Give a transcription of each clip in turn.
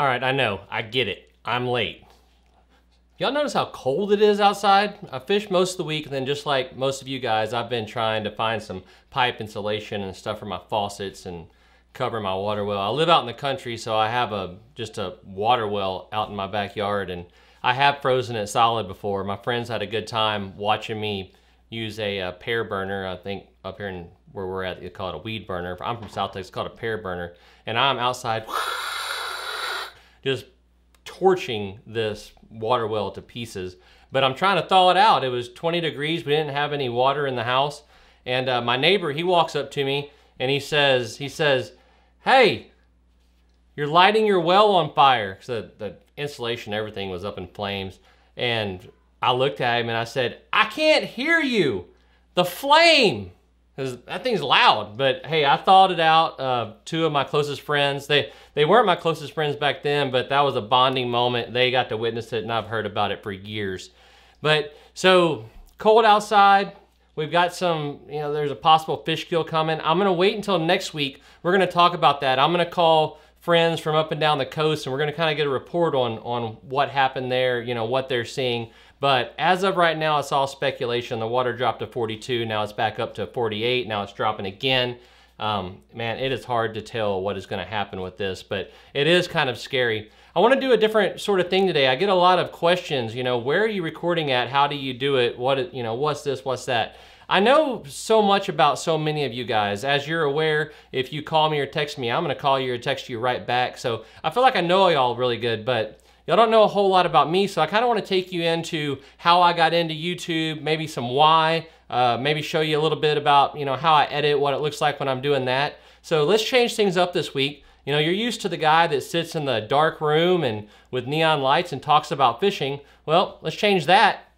All right, I know. I get it. I'm late. Y'all notice how cold it is outside? I fish most of the week, and then just like most of you guys, I've been trying to find some pipe insulation and stuff for my faucets and cover my water well. I live out in the country, so I have a just a water well out in my backyard, and I have frozen it solid before. My friends had a good time watching me use a, a pear burner. I think up here in where we're at, they call it a weed burner. I'm from South Texas, it's called a pear burner, and I'm outside just torching this water well to pieces. But I'm trying to thaw it out. It was 20 degrees. We didn't have any water in the house. And uh, my neighbor, he walks up to me and he says, he says, hey, you're lighting your well on fire. So the, the insulation, everything was up in flames. And I looked at him and I said, I can't hear you. The flame that thing's loud. But hey, I thought it out. Uh, two of my closest friends, they they weren't my closest friends back then, but that was a bonding moment. They got to witness it, and I've heard about it for years. But so cold outside. We've got some, you know, there's a possible fish kill coming. I'm gonna wait until next week. We're gonna talk about that. I'm gonna call friends from up and down the coast, and we're gonna kind of get a report on on what happened there. You know what they're seeing. But as of right now, it's all speculation. The water dropped to 42. Now it's back up to 48. Now it's dropping again. Um, man, it is hard to tell what is going to happen with this, but it is kind of scary. I want to do a different sort of thing today. I get a lot of questions, you know, where are you recording at? How do you do it? What, you know, what's this? What's that? I know so much about so many of you guys. As you're aware, if you call me or text me, I'm going to call you or text you right back. So I feel like I know y'all really good, but Y'all don't know a whole lot about me, so I kind of want to take you into how I got into YouTube, maybe some why, uh, maybe show you a little bit about, you know, how I edit, what it looks like when I'm doing that. So let's change things up this week. You know, you're used to the guy that sits in the dark room and with neon lights and talks about fishing. Well, let's change that.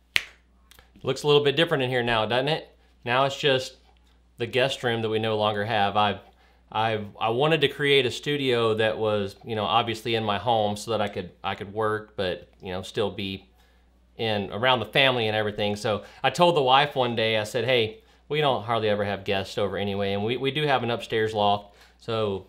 Looks a little bit different in here now, doesn't it? Now it's just the guest room that we no longer have. I've I I wanted to create a studio that was you know obviously in my home so that I could I could work but you know still be in around the family and everything. So I told the wife one day I said, hey, we don't hardly ever have guests over anyway, and we, we do have an upstairs loft. So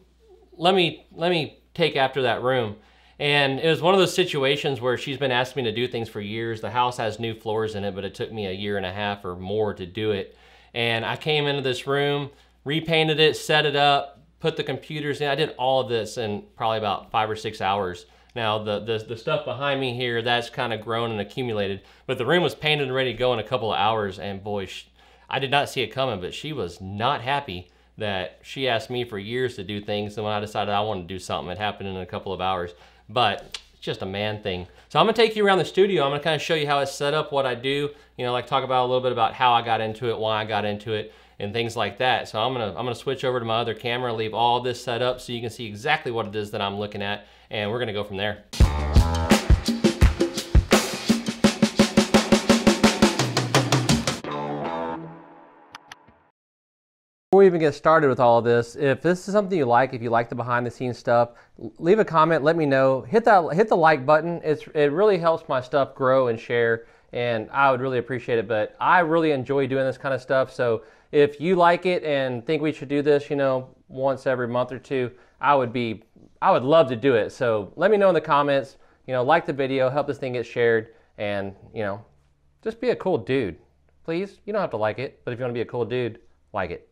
let me let me take after that room. And it was one of those situations where she's been asking me to do things for years. The house has new floors in it, but it took me a year and a half or more to do it. And I came into this room, repainted it, set it up, put the computers in. I did all of this in probably about five or six hours. Now the, the, the stuff behind me here, that's kind of grown and accumulated, but the room was painted and ready to go in a couple of hours and boy, she, I did not see it coming, but she was not happy that she asked me for years to do things and when I decided I wanted to do something, it happened in a couple of hours. But it's just a man thing. So I'm gonna take you around the studio. I'm gonna kind of show you how it's set up, what I do, you know, like talk about a little bit about how I got into it, why I got into it and things like that. So I'm gonna, I'm gonna switch over to my other camera, leave all this set up so you can see exactly what it is that I'm looking at, and we're gonna go from there. Before we even get started with all of this, if this is something you like, if you like the behind the scenes stuff, leave a comment, let me know. Hit that hit the like button. It's it really helps my stuff grow and share and I would really appreciate it. But I really enjoy doing this kind of stuff. So if you like it and think we should do this, you know, once every month or two, I would be, I would love to do it. So let me know in the comments, you know, like the video, help this thing get shared, and, you know, just be a cool dude. Please, you don't have to like it, but if you want to be a cool dude, like it.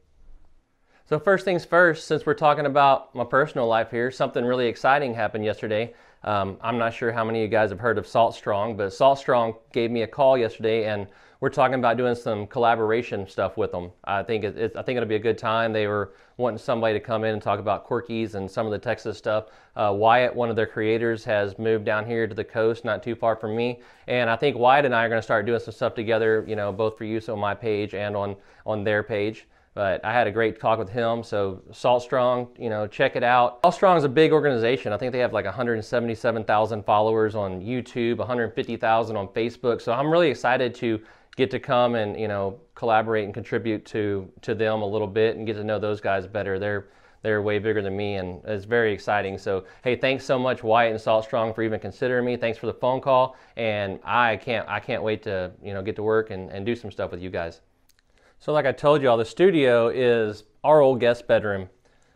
So first things first, since we're talking about my personal life here, something really exciting happened yesterday. Um, I'm not sure how many of you guys have heard of Salt Strong, but Salt Strong gave me a call yesterday and we're talking about doing some collaboration stuff with them. I think it, it, I think it'll be a good time. They were wanting somebody to come in and talk about Corkies and some of the Texas stuff. Uh, Wyatt, one of their creators, has moved down here to the coast, not too far from me, and I think Wyatt and I are going to start doing some stuff together. You know, both for use on my page and on on their page. But I had a great talk with him. So Salt Strong, you know, check it out. Salt Strong is a big organization. I think they have like 177,000 followers on YouTube, 150,000 on Facebook. So I'm really excited to get to come and you know collaborate and contribute to to them a little bit and get to know those guys better. They're they're way bigger than me and it's very exciting. So hey, thanks so much Wyatt and Salt Strong for even considering me. Thanks for the phone call and I can't I can't wait to you know get to work and, and do some stuff with you guys. So like I told y'all, the studio is our old guest bedroom.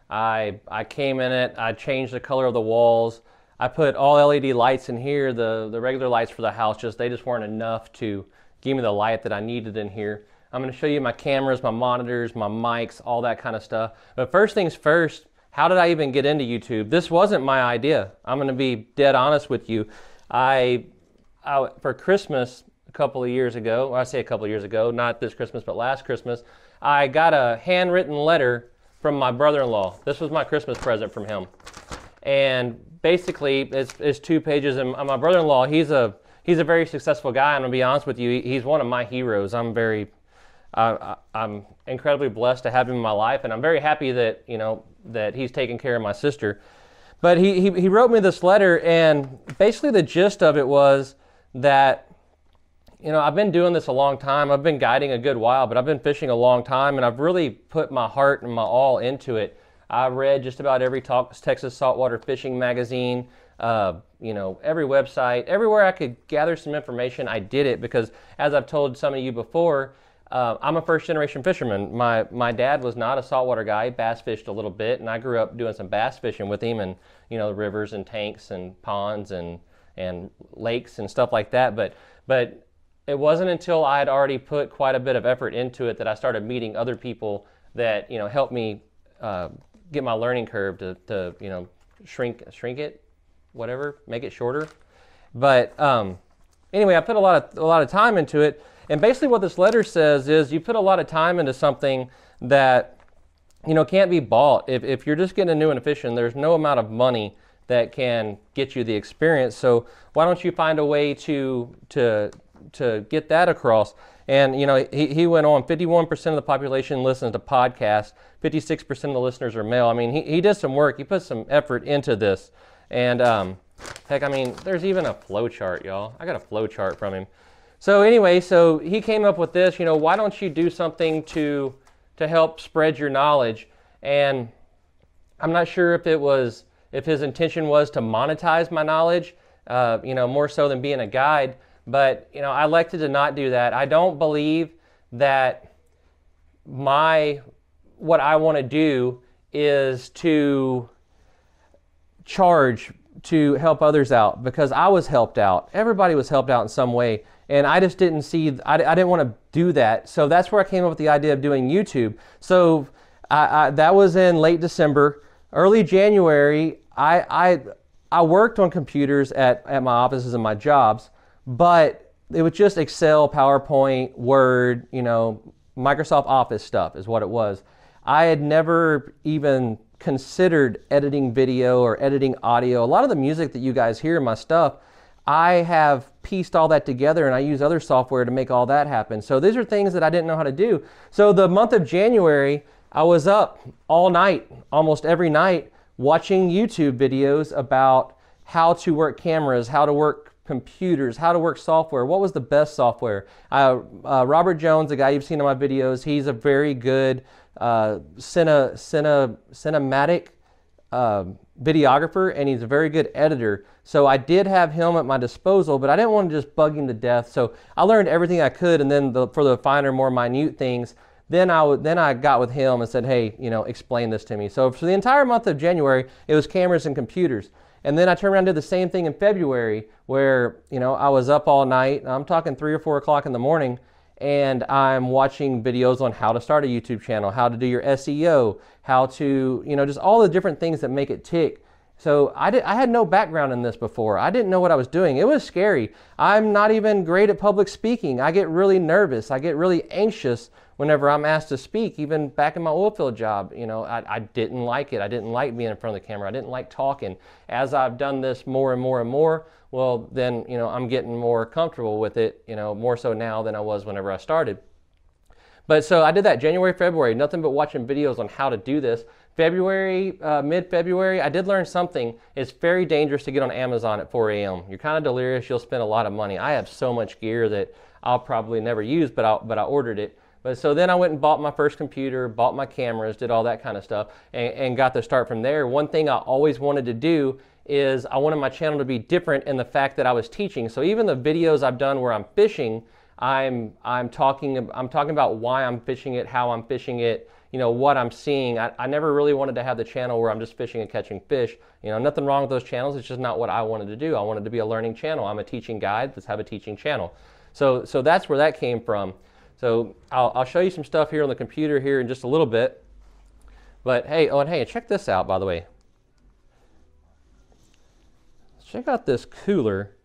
I I came in it. I changed the color of the walls. I put all LED lights in here. The, the regular lights for the house, just they just weren't enough to give me the light that I needed in here. I'm gonna show you my cameras, my monitors, my mics, all that kind of stuff. But first things first, how did I even get into YouTube? This wasn't my idea. I'm gonna be dead honest with you. I, I for Christmas couple of years ago, well, I say a couple of years ago, not this Christmas, but last Christmas, I got a handwritten letter from my brother-in-law. This was my Christmas present from him. And basically, it's, it's two pages. And my brother-in-law, he's a he's a very successful guy. And gonna be honest with you, he's one of my heroes. I'm very uh, I'm incredibly blessed to have him in my life, and I'm very happy that you know that he's taking care of my sister. But he, he, he wrote me this letter, and basically the gist of it was that you know, I've been doing this a long time. I've been guiding a good while, but I've been fishing a long time and I've really put my heart and my all into it. I read just about every Texas saltwater fishing magazine, uh, you know, every website, everywhere I could gather some information, I did it because, as I've told some of you before, uh, I'm a first generation fisherman. My, my dad was not a saltwater guy, he bass fished a little bit, and I grew up doing some bass fishing with him and, you know, rivers and tanks and ponds and, and lakes and stuff like that. But, but it wasn't until I had already put quite a bit of effort into it that I started meeting other people that you know helped me uh, get my learning curve to, to you know shrink shrink it, whatever, make it shorter. But um, anyway, I put a lot of a lot of time into it, and basically what this letter says is you put a lot of time into something that you know can't be bought. If if you're just getting a new and fishing, there's no amount of money that can get you the experience. So why don't you find a way to to to get that across. And you know, he, he went on. 51% of the population listens to podcasts. 56% of the listeners are male. I mean, he, he did some work. He put some effort into this. And um, heck, I mean, there's even a flow chart, y'all. I got a flow chart from him. So anyway, so he came up with this. You know, why don't you do something to to help spread your knowledge? And I'm not sure if it was if his intention was to monetize my knowledge. Uh, you know, more so than being a guide. But, you know, I elected to not do that. I don't believe that my, what I want to do is to charge to help others out because I was helped out. Everybody was helped out in some way. And I just didn't see, I, I didn't want to do that. So that's where I came up with the idea of doing YouTube. So I, I, that was in late December. Early January, I, I, I worked on computers at, at my offices and my jobs but it was just Excel, PowerPoint, Word, you know, Microsoft Office stuff is what it was. I had never even considered editing video or editing audio. A lot of the music that you guys hear in my stuff, I have pieced all that together and I use other software to make all that happen. So these are things that I didn't know how to do. So the month of January, I was up all night, almost every night, watching YouTube videos about how to work cameras, how to work computers, how to work software, what was the best software. Uh, uh, Robert Jones, the guy you've seen in my videos, he's a very good uh, cine, cine, cinematic uh, videographer and he's a very good editor. So I did have him at my disposal, but I didn't want to just bug him to death. So I learned everything I could, and then the, for the finer, more minute things, then I then I got with him and said, "Hey, you know, explain this to me." So for the entire month of January, it was cameras and computers. And then I turned around and did the same thing in February where, you know, I was up all night. I'm talking three or four o'clock in the morning and I'm watching videos on how to start a YouTube channel, how to do your SEO, how to, you know, just all the different things that make it tick. So I, did, I had no background in this before. I didn't know what I was doing. It was scary. I'm not even great at public speaking. I get really nervous. I get really anxious whenever I'm asked to speak, even back in my oil field job, you know, I, I, didn't like it. I didn't like being in front of the camera. I didn't like talking. As I've done this more and more and more, well, then, you know, I'm getting more comfortable with it, you know, more so now than I was whenever I started. But so I did that January, February, nothing but watching videos on how to do this. February, uh, mid February, I did learn something. It's very dangerous to get on Amazon at 4 a.m. You're kind of delirious. You'll spend a lot of money. I have so much gear that I'll probably never use, but I but I ordered it. But so then I went and bought my first computer, bought my cameras, did all that kind of stuff, and, and got the start from there. One thing I always wanted to do is I wanted my channel to be different in the fact that I was teaching. So even the videos I've done where I'm fishing, I'm I'm talking I'm talking about why I'm fishing it, how I'm fishing it, you know, what I'm seeing. I, I never really wanted to have the channel where I'm just fishing and catching fish. You know, nothing wrong with those channels. It's just not what I wanted to do. I wanted to be a learning channel. I'm a teaching guide. Let's have a teaching channel. So, so that's where that came from. So I'll, I'll show you some stuff here on the computer here in just a little bit. But hey, oh, and hey, check this out, by the way. Check out this cooler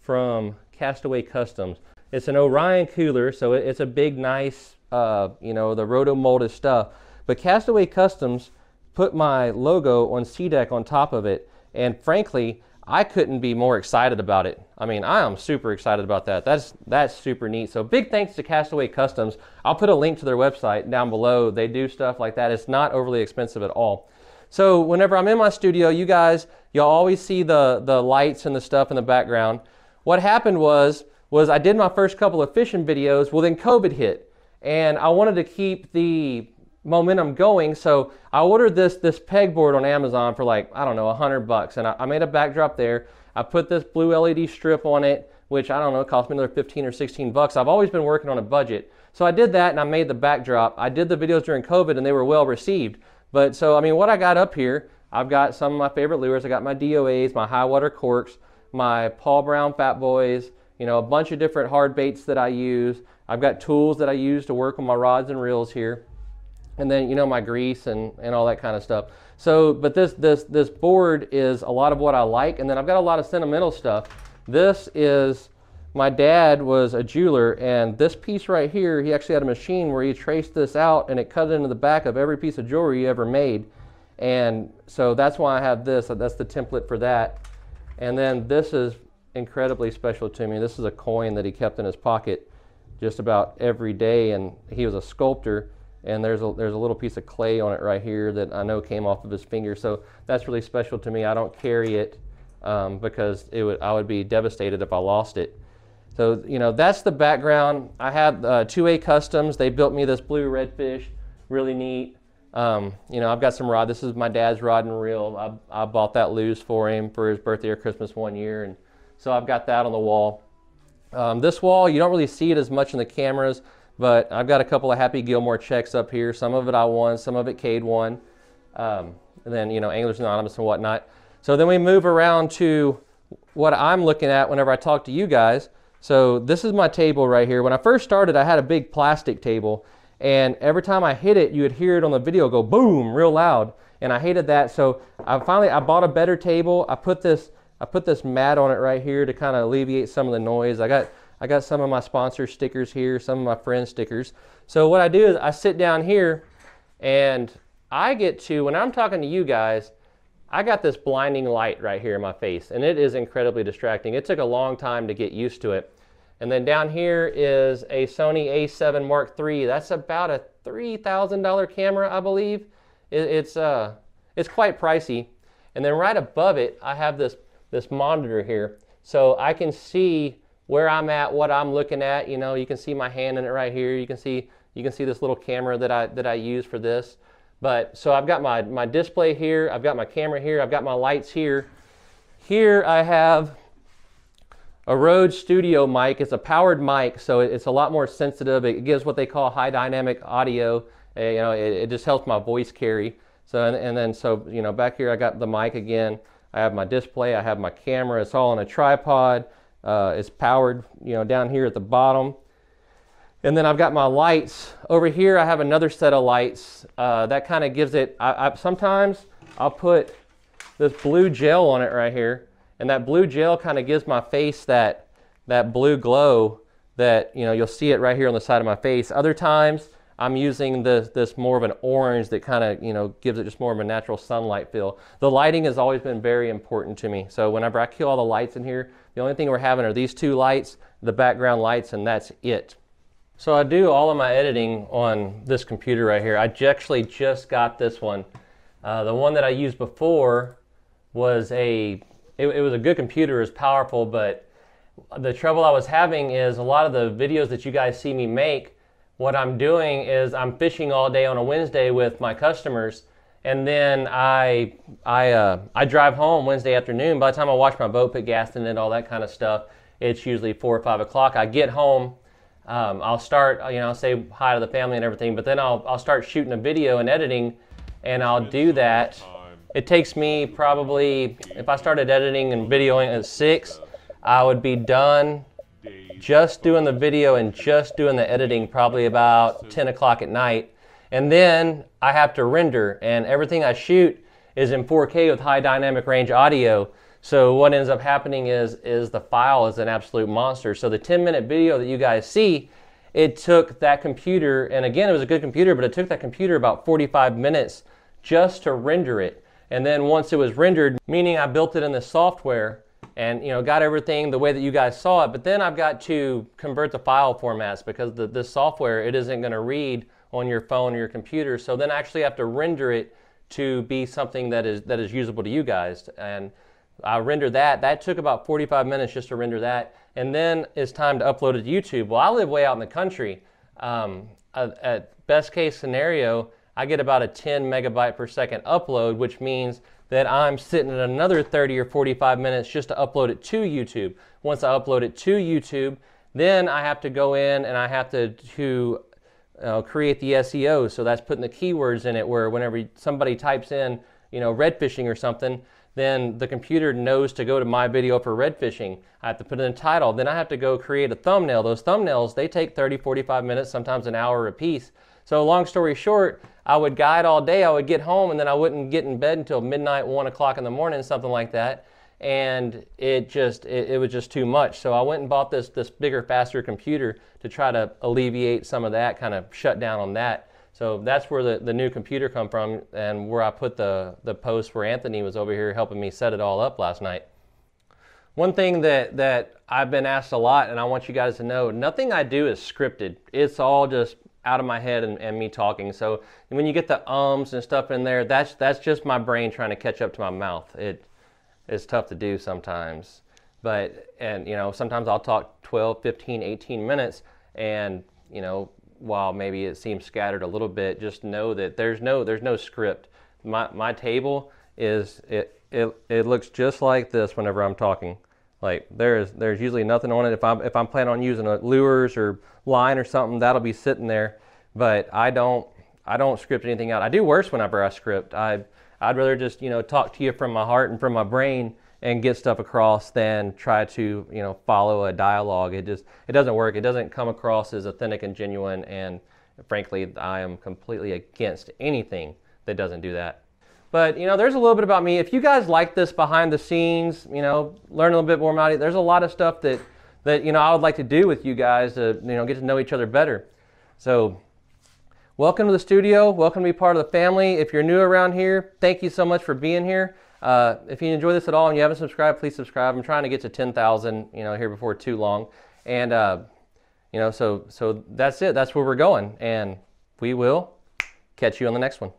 from Castaway Customs. It's an Orion cooler, so it's a big, nice, uh, you know, the roto-molded stuff. But Castaway Customs put my logo on SeaDek on top of it, and frankly, I couldn't be more excited about it. I mean, I am super excited about that. That's that's super neat. So big thanks to Castaway Customs. I'll put a link to their website down below. They do stuff like that. It's not overly expensive at all. So whenever I'm in my studio, you guys, you'll always see the the lights and the stuff in the background. What happened was was I did my first couple of fishing videos. Well, then COVID hit, and I wanted to keep the momentum going. So I ordered this this pegboard on Amazon for like I don't know a hundred bucks, and I, I, made a backdrop there. I put this blue LED strip on it, which I don't know, cost me another 15 or 16 bucks. I've always been working on a budget, so I did that and I made the backdrop. I did the videos during COVID and they were well received. But so I mean, what I got up here, I've got some of my favorite lures. I got my DOAs, my high water corks, my Paul Brown Fat Boys. You know, a bunch of different hard baits that I use. I've got tools that I use to work on my rods and reels here and then you know my grease and, and all that kind of stuff. So, but this this this board is a lot of what I like, and then I've got a lot of sentimental stuff. This is my dad was a jeweler, and this piece right here, he actually had a machine where he traced this out and it cut into the back of every piece of jewelry he ever made. And so that's why I have this. That's the template for that. And then this is incredibly special to me. This is a coin that he kept in his pocket just about every day, and he was a sculptor and there's a, there's a little piece of clay on it right here that I know came off of his finger. So that's really special to me. I don't carry it um, because it would, I would be devastated if I lost it. So, you know, that's the background. I have uh, 2A Customs. They built me this blue redfish, really neat. Um, you know, I've got some rod. This is my dad's rod and reel. I, I bought that Lew's for him for his birthday or Christmas one year. And so I've got that on the wall. Um, this wall, you don't really see it as much in the cameras, but I've got a couple of Happy Gilmore checks up here. Some of it I won, some of it Cade won. Um, and then, you know, Anglers Anonymous and whatnot. So then we move around to what I'm looking at whenever I talk to you guys. So this is my table right here. When I first started, I had a big plastic table. And every time I hit it, you would hear it on the video go boom real loud. And I hated that. So I finally, I bought a better table. I put this, I put this mat on it right here to kind of alleviate some of the noise. I got I got some of my sponsor stickers here, some of my friend stickers. So what I do is I sit down here and I get to, when I'm talking to you guys, I got this blinding light right here in my face and it is incredibly distracting. It took a long time to get used to it. And then down here is a Sony a7 Mark III. That's about a $3,000 camera, I believe. It, it's, uh, it's quite pricey. And then right above it, I have this, this monitor here. So I can see where I'm at, what I'm looking at. You know, you can see my hand in it right here. You can see you can see this little camera that I that I use for this. But so I've got my my display here. I've got my camera here. I've got my lights here. Here I have a Rode Studio mic. It's a powered mic, so it's a lot more sensitive. It gives what they call high dynamic audio. Uh, you know, it, it, just helps my voice carry. So and, and then so you know back here I got the mic again. I have my display. I have my camera. It's all on a tripod. Uh, it's powered, you know, down here at the bottom. And then I've got my lights. Over here I have another set of lights. Uh, that kind of gives it, I, I, sometimes I'll put this blue gel on it right here. And that blue gel kind of gives my face that, that blue glow that, you know, you'll see it right here on the side of my face. Other times I'm using this, this more of an orange that kind of, you know, gives it just more of a natural sunlight feel. The lighting has always been very important to me. So whenever I kill all the lights in here, the only thing we're having are these two lights, the background lights, and that's it. So I do all of my editing on this computer right here. I actually just got this one. Uh, the one that I used before was a, it, it was a good computer, it was powerful, but the trouble I was having is a lot of the videos that you guys see me make what I'm doing is I'm fishing all day on a Wednesday with my customers, and then I I uh, I drive home Wednesday afternoon. By the time I wash my boat, put gas in it, all that kind of stuff, it's usually four or five o'clock. I get home, um, I'll start, you know, I'll say hi to the family and everything, but then I'll, I'll start shooting a video and editing, and I'll do that. It takes me probably, if I started editing and videoing at 6, I would be done just doing the video and just doing the editing probably about 10 o'clock at night. And then I have to render, and everything I shoot is in 4K with high dynamic range audio. So what ends up happening is, is the file is an absolute monster. So the 10 minute video that you guys see, it took that computer, and again, it was a good computer, but it took that computer about 45 minutes just to render it. And then once it was rendered, meaning I built it in the software and you know got everything the way that you guys saw it, but then I've got to convert the file formats because the, this software, it isn't gonna read on your phone or your computer. So then I actually have to render it to be something that is, that is usable to you guys. And I render that. That took about 45 minutes just to render that. And then it's time to upload it to YouTube. Well, I live way out in the country. Um, at best case scenario, I get about a 10 megabyte per second upload, which means that I'm sitting at another 30 or 45 minutes just to upload it to YouTube. Once I upload it to YouTube, then I have to go in and I have to, to uh, create the SEO. So that's putting the keywords in it where whenever somebody types in, you know, red fishing or something, then the computer knows to go to my video for red fishing. I have to put in a title. Then I have to go create a thumbnail. Those thumbnails, they take 30, 45 minutes, sometimes an hour a piece. So long story short, I would guide all day. I would get home and then I wouldn't get in bed until midnight, one o'clock in the morning, something like that. And it just, it, it was just too much. So I went and bought this, this bigger, faster computer to try to alleviate some of that, kind of shut down on that. So that's where the, the new computer come from and where I put the, the post where Anthony was over here helping me set it all up last night. One thing that, that I've been asked a lot and I want you guys to know, nothing I do is scripted. It's all just out of my head and, and me talking. So when you get the ums and stuff in there, that's, that's just my brain trying to catch up to my mouth. It, it's tough to do sometimes. But, and you know, sometimes I'll talk 12, 15, 18 minutes and, you know, while maybe it seems scattered a little bit, just know that there's no there's no script. My my table is it it, it looks just like this whenever I'm talking. Like there is there's usually nothing on it. If I'm if I'm planning on using a lures or line or something, that'll be sitting there. But I don't I don't script anything out. I do worse whenever I script. I I'd rather just you know talk to you from my heart and from my brain and get stuff across than try to you know follow a dialogue. It just it doesn't work. It doesn't come across as authentic and genuine. And frankly, I am completely against anything that doesn't do that. But you know, there's a little bit about me. If you guys like this behind the scenes, you know, learn a little bit more about it. There's a lot of stuff that that you know I would like to do with you guys to you know get to know each other better. So. Welcome to the studio. Welcome to be part of the family. If you're new around here, thank you so much for being here. Uh, if you enjoy this at all and you haven't subscribed, please subscribe. I'm trying to get to 10,000, you know, here before too long. And, uh, you know, so, so that's it. That's where we're going. And we will catch you on the next one.